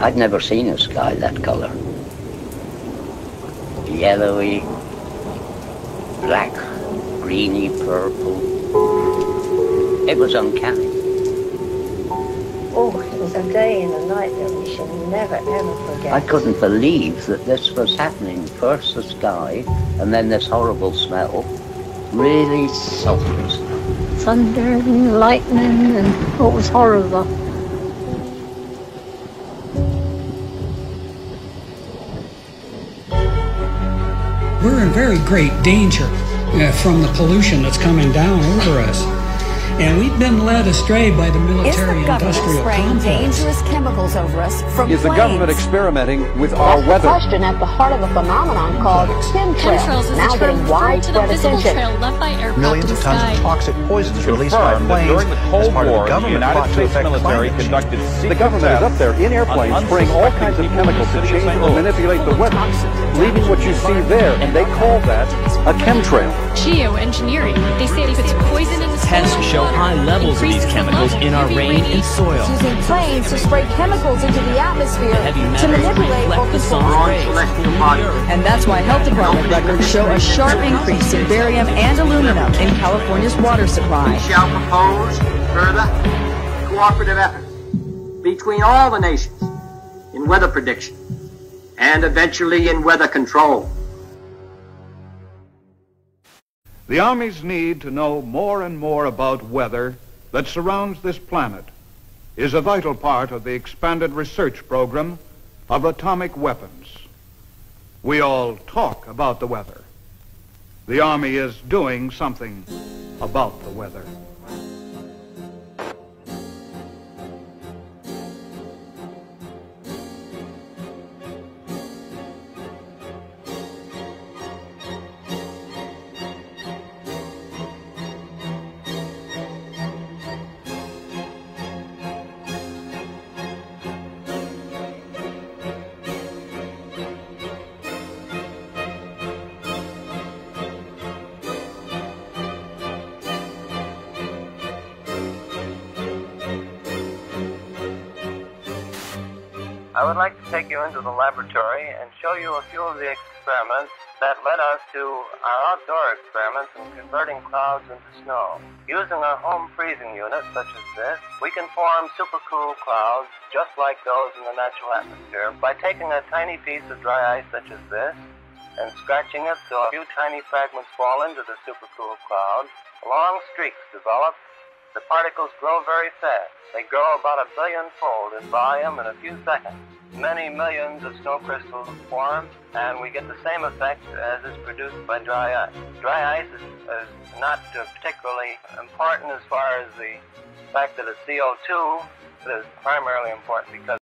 I'd never seen a sky that color. Yellowy, black, greeny, purple. It was uncanny. Oh, it was a day and a night that we shall never ever forget. I couldn't believe that this was happening. First the sky, and then this horrible smell. Really sulphurous. Thunder and lightning, and it was horrible. Very great danger uh, from the pollution that's coming down over us. And we've been led astray by the Is military the government industrial spraying complex. dangerous chemicals over us from Is the government experimenting with our That's the weather? question at the heart of a phenomenon called chemtrails, Chemtrails now getting referring to the widespread attention. trail left by aircraft Millions of tons of toxic poisons released by our confirmed that planes during the Cold War, the government United plot to States affect military climate change. conducted The government is up there in airplanes spraying all kinds of chemicals to change cities or manipulate the weather, leaving what you see there, and they call that a chemtrail. Geoengineering. They say it puts poison in the Tests show and high levels of these chemicals in our rain and soil. Using planes to spray chemicals into the atmosphere Heavy to manipulate or reflect the control. rays. the earth. And that's why health department records show a sharp increase in barium and aluminum in California's water supply. We shall propose further cooperative efforts between all the nations in weather prediction and eventually in weather control. The Army's need to know more and more about weather that surrounds this planet is a vital part of the expanded research program of atomic weapons. We all talk about the weather. The Army is doing something about the weather. I would like to take you into the laboratory and show you a few of the experiments that led us to our outdoor experiments in converting clouds into snow. Using a home freezing unit such as this, we can form supercool clouds just like those in the natural atmosphere by taking a tiny piece of dry ice such as this and scratching it so a few tiny fragments fall into the supercool cloud. Long streaks develop the particles grow very fast. They grow about a billion fold in volume in a few seconds. Many millions of snow crystals form, and we get the same effect as is produced by dry ice. Dry ice is, is not uh, particularly important as far as the fact that it's CO2. It is primarily important because